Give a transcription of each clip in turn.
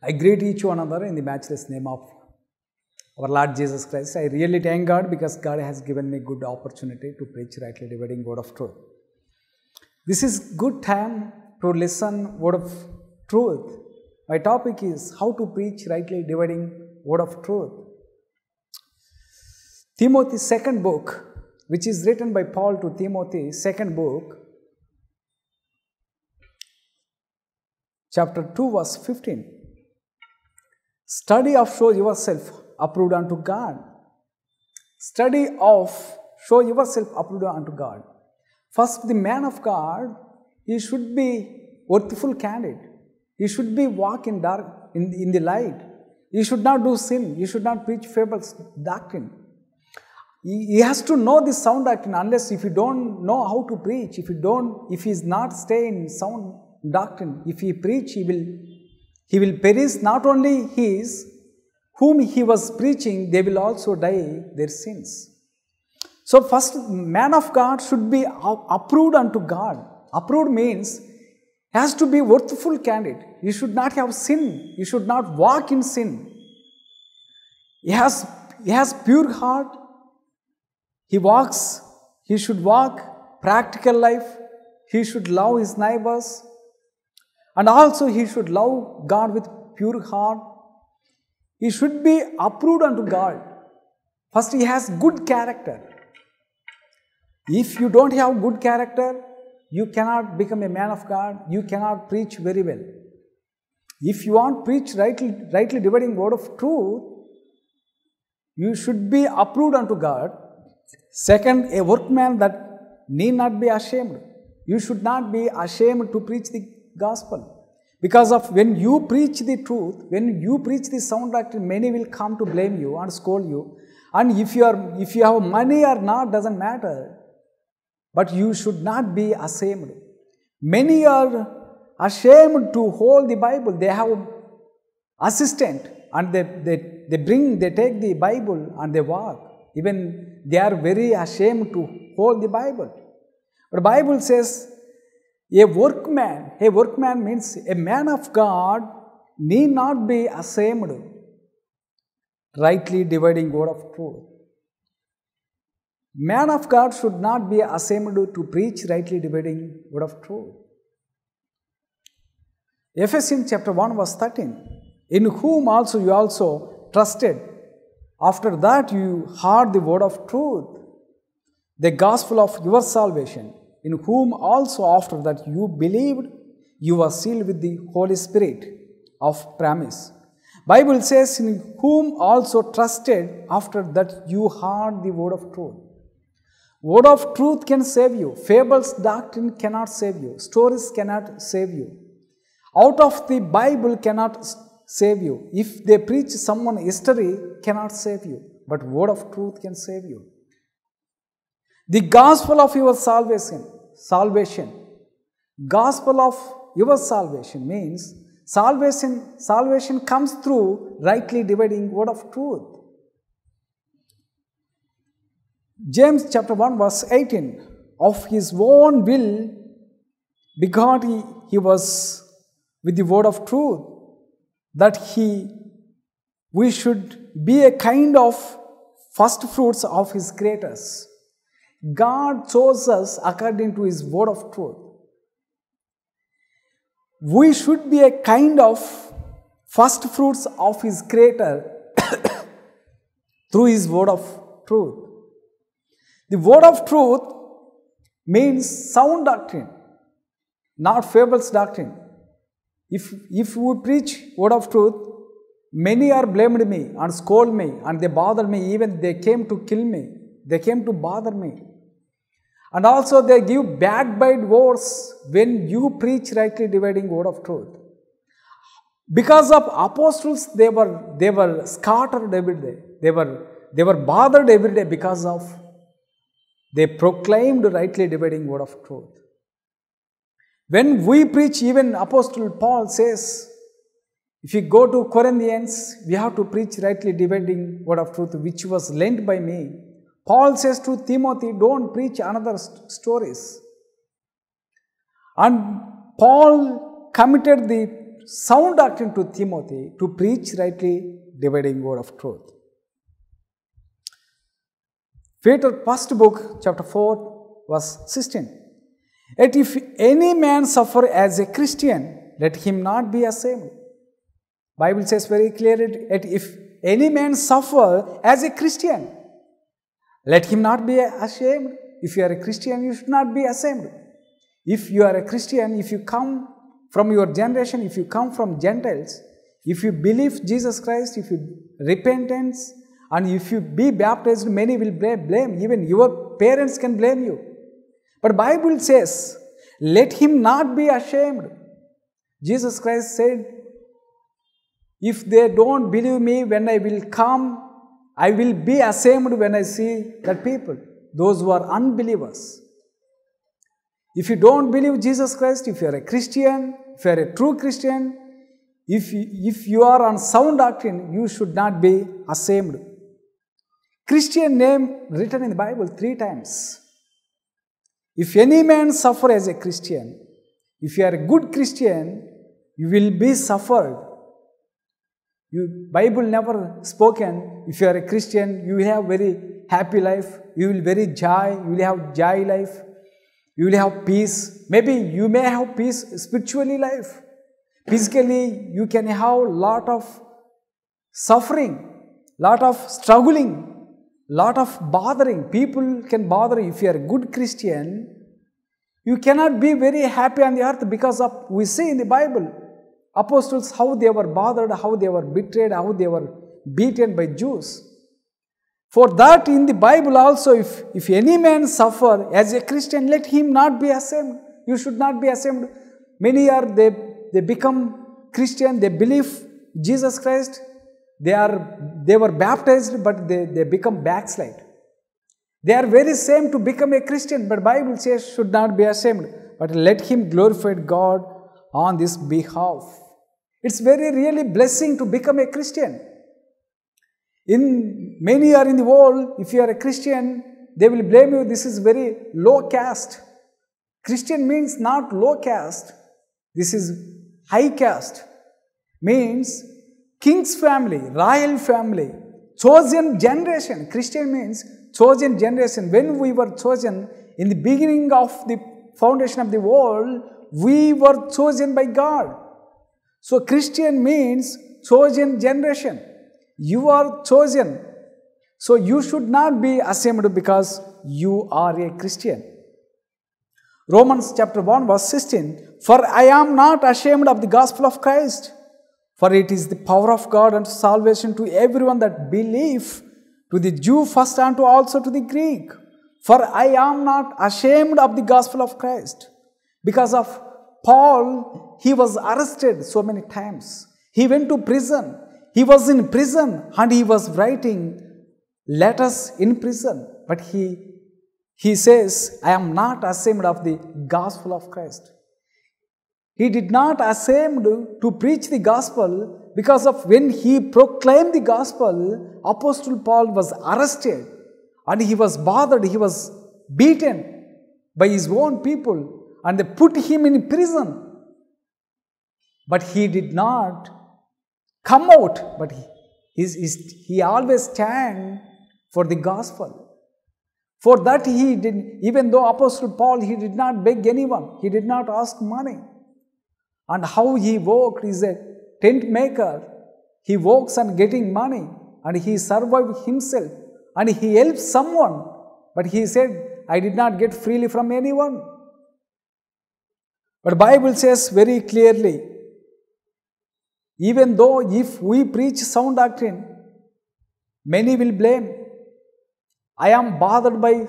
I greet each one another in the matchless name of our Lord Jesus Christ. I really thank God because God has given me good opportunity to preach rightly dividing word of truth. This is good time to listen word of truth. My topic is how to preach rightly dividing word of truth. Timothy's second book, which is written by Paul to Timothy, second book, chapter 2, verse 15. Study of show yourself approved unto God. Study of show yourself approved unto God. First, the man of God, he should be worthful candid. He should be walk in dark in, in the light. He should not do sin. He should not preach fables, doctrine. He, he has to know this sound doctrine unless if you don't know how to preach, if you don't, if he is not stay in sound doctrine, if he preach, he will he will perish not only his whom he was preaching, they will also die their sins. So first, man of God should be approved unto God. Approved means has to be worthful candid. He should not have sin. He should not walk in sin. He has, he has pure heart. He walks, he should walk practical life. He should love his neighbors. And also he should love God with pure heart. He should be approved unto God. First, he has good character. If you don't have good character, you cannot become a man of God. You cannot preach very well. If you want to preach rightly, rightly dividing word of truth, you should be approved unto God. Second, a workman that need not be ashamed. You should not be ashamed to preach the gospel. Because of when you preach the truth, when you preach the sound doctrine, many will come to blame you and scold you. And if you are if you have money or not, doesn't matter. But you should not be ashamed. Many are ashamed to hold the Bible. They have assistant and they, they, they bring, they take the Bible and they walk. Even they are very ashamed to hold the Bible. But Bible says a workman, a workman means a man of God need not be ashamed, rightly dividing word of truth. Man of God should not be ashamed to preach rightly dividing word of truth. Ephesians chapter 1 verse 13. In whom also you also trusted. After that you heard the word of truth, the gospel of your salvation in whom also after that you believed, you were sealed with the Holy Spirit of promise. Bible says, in whom also trusted after that you heard the word of truth. Word of truth can save you. Fables, doctrine cannot save you. Stories cannot save you. Out of the Bible cannot save you. If they preach someone history, cannot save you. But word of truth can save you. The gospel of your salvation, salvation. Gospel of your salvation means salvation, salvation comes through rightly dividing word of truth. James chapter 1 verse 18 of his own will begot he, he was with the word of truth that he we should be a kind of first fruits of his creators. God chose us according to His word of truth. We should be a kind of first fruits of His Creator through His word of truth. The word of truth means sound doctrine, not fables doctrine. If, if we preach word of truth, many are blamed me and scold me and they bother me, even they came to kill me. They came to bother me. And also they give backbite words when you preach rightly dividing word of truth. Because of apostles, they were they were scattered every day. They were they were bothered every day because of they proclaimed rightly dividing word of truth. When we preach, even Apostle Paul says, if you go to Corinthians, we have to preach rightly dividing word of truth, which was lent by me. Paul says to Timothy, don't preach another st- stories. And Paul committed the sound doctrine to Timothy to preach rightly dividing word of truth. Peter first book, chapter 4, verse 16. Yet if any man suffer as a Christian, let him not be ashamed. Bible says very clearly, that if any man suffer as a Christian, let him not be ashamed. If you are a Christian, you should not be ashamed. If you are a Christian, if you come from your generation, if you come from Gentiles, if you believe Jesus Christ, if you repentance, and if you be baptized, many will blame. Even your parents can blame you. But Bible says, let him not be ashamed. Jesus Christ said, if they don't believe me when I will come, I will be ashamed when I see that people, those who are unbelievers. If you don't believe Jesus Christ, if you are a Christian, if you are a true Christian, if you, if you are on sound doctrine, you should not be ashamed. Christian name written in the Bible three times. If any man suffer as a Christian, if you are a good Christian, you will be suffered you, Bible never spoken. If you are a Christian, you will have very happy life. You will very joy. You will have joy life. You will have peace. Maybe you may have peace spiritually life. Physically, you can have lot of suffering, lot of struggling, lot of bothering. People can bother you. If you are a good Christian, you cannot be very happy on the earth because of we see in the Bible apostles how they were bothered, how they were betrayed, how they were beaten by Jews. For that in the Bible also, if, if any man suffer as a Christian, let him not be ashamed. You should not be ashamed. Many are, they, they become Christian, they believe Jesus Christ, they are they were baptized, but they, they become backslide. They are very same to become a Christian, but Bible says should not be ashamed, but let him glorify God on this behalf. It's very really blessing to become a Christian. In many are in the world, if you are a Christian, they will blame you. This is very low caste. Christian means not low caste. This is high caste. Means king's family, royal family, chosen generation. Christian means chosen generation. When we were chosen in the beginning of the foundation of the world, we were chosen by God. So, Christian means chosen generation. You are chosen. So, you should not be ashamed because you are a Christian. Romans chapter 1, verse 16 For I am not ashamed of the gospel of Christ, for it is the power of God unto salvation to everyone that believe, to the Jew first and to also to the Greek. For I am not ashamed of the gospel of Christ because of Paul, he was arrested so many times. He went to prison. He was in prison and he was writing letters in prison. But he, he says, I am not ashamed of the gospel of Christ. He did not ashamed to preach the gospel because of when he proclaimed the gospel, Apostle Paul was arrested and he was bothered, he was beaten by his own people and they put him in prison. But he did not come out, but he, he, he always stand for the gospel. For that he did, even though Apostle Paul, he did not beg anyone, he did not ask money. And how he worked is a tent maker. He works on getting money and he survived himself and he helped someone. But he said, I did not get freely from anyone. But Bible says very clearly, even though if we preach sound doctrine, many will blame. I am bothered by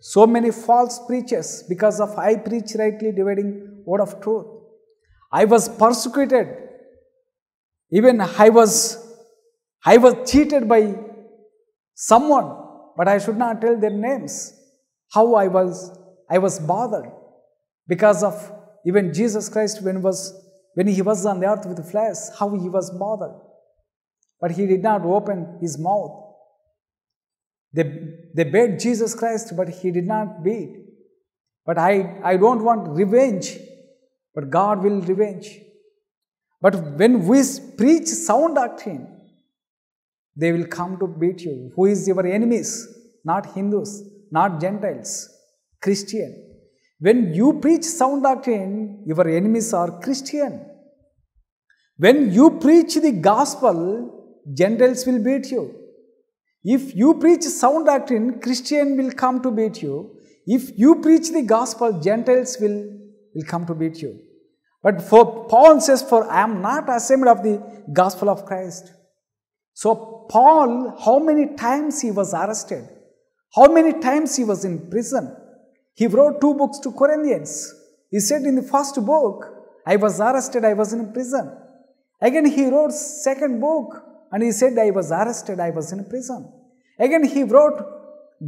so many false preachers because of I preach rightly dividing word of truth. I was persecuted. Even I was I was cheated by someone, but I should not tell their names. How I was I was bothered because of even Jesus Christ, when, was, when he was on the earth with flesh, how he was bothered. But he did not open his mouth. They, they beat Jesus Christ, but he did not beat. But I, I don't want revenge, but God will revenge. But when we preach sound doctrine, they will come to beat you. Who is your enemies? Not Hindus, not Gentiles, Christian. When you preach sound doctrine, your enemies are Christian. When you preach the gospel, Gentiles will beat you. If you preach sound doctrine, Christian will come to beat you. If you preach the gospel, Gentiles will, will come to beat you. But for Paul says, For I am not ashamed of the gospel of Christ. So Paul, how many times he was arrested? How many times he was in prison? He wrote two books to Corinthians. He said in the first book, I was arrested, I was in prison. Again he wrote second book and he said, I was arrested, I was in prison. Again he wrote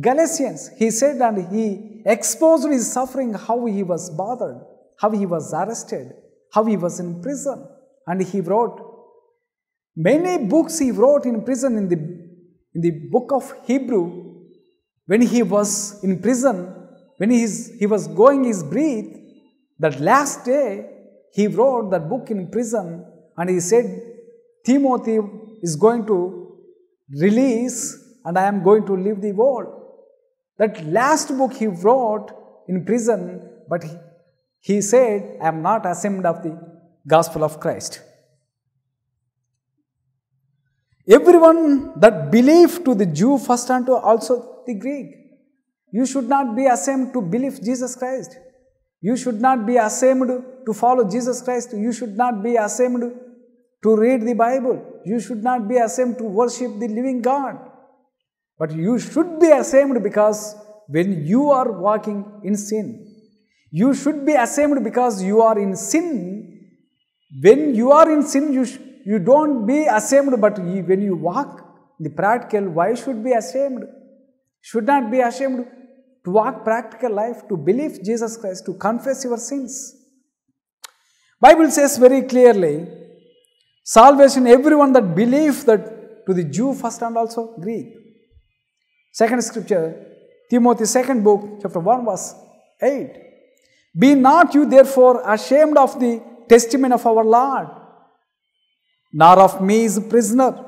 Galatians. He said and he exposed his suffering, how he was bothered, how he was arrested, how he was in prison. And he wrote many books he wrote in prison in the, in the book of Hebrew. When he was in prison, when he, he was going his breath, that last day he wrote that book in prison and he said, Timothy is going to release and I am going to leave the world. That last book he wrote in prison, but he, he said, I am not ashamed of the gospel of Christ. Everyone that believed to the Jew first and to also the Greek. You should not be ashamed to believe Jesus Christ. You should not be ashamed to follow Jesus Christ. You should not be ashamed to read the Bible. You should not be ashamed to worship the living God. But you should be ashamed because when you are walking in sin, you should be ashamed because you are in sin. When you are in sin, you, you don't be ashamed, but when you walk the practical, why should be ashamed? Should not be ashamed to walk practical life, to believe Jesus Christ, to confess your sins. Bible says very clearly, salvation everyone that believe that to the Jew first and also Greek. Second scripture, Timothy second book, chapter 1, verse 8. Be not you therefore ashamed of the testimony of our Lord, nor of me a prisoner,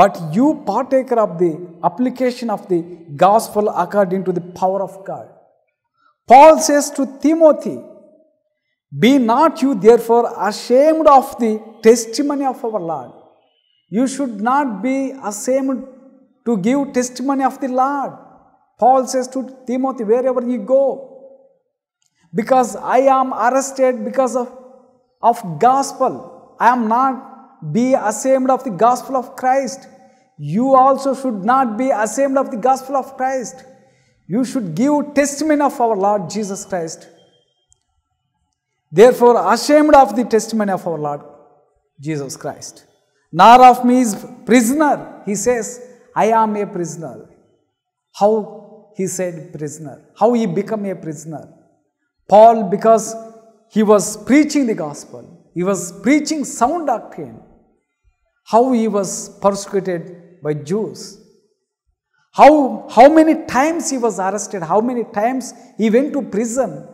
but you partaker of the application of the gospel according to the power of God. Paul says to Timothy, Be not you therefore ashamed of the testimony of our Lord. You should not be ashamed to give testimony of the Lord. Paul says to Timothy, wherever you go, because I am arrested because of, of gospel. I am not be ashamed of the gospel of Christ. You also should not be ashamed of the gospel of Christ. You should give testimony of our Lord Jesus Christ. Therefore, ashamed of the testimony of our Lord Jesus Christ. Nor of me is prisoner. He says, I am a prisoner. How he said prisoner? How he become a prisoner? Paul, because he was preaching the gospel, he was preaching sound doctrine. How he was persecuted by Jews. How, how many times he was arrested, how many times he went to prison.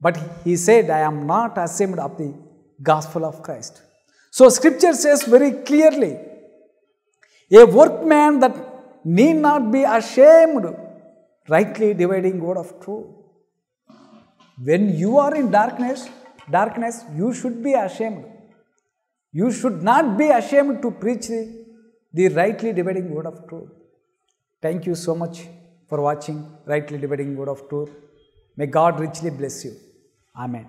But he said, I am not ashamed of the gospel of Christ. So scripture says very clearly, a workman that need not be ashamed, rightly dividing word of truth. When you are in darkness, darkness, you should be ashamed. You should not be ashamed to preach the, the rightly dividing word of truth. Thank you so much for watching Rightly Dividing Word of Truth. May God richly bless you. Amen.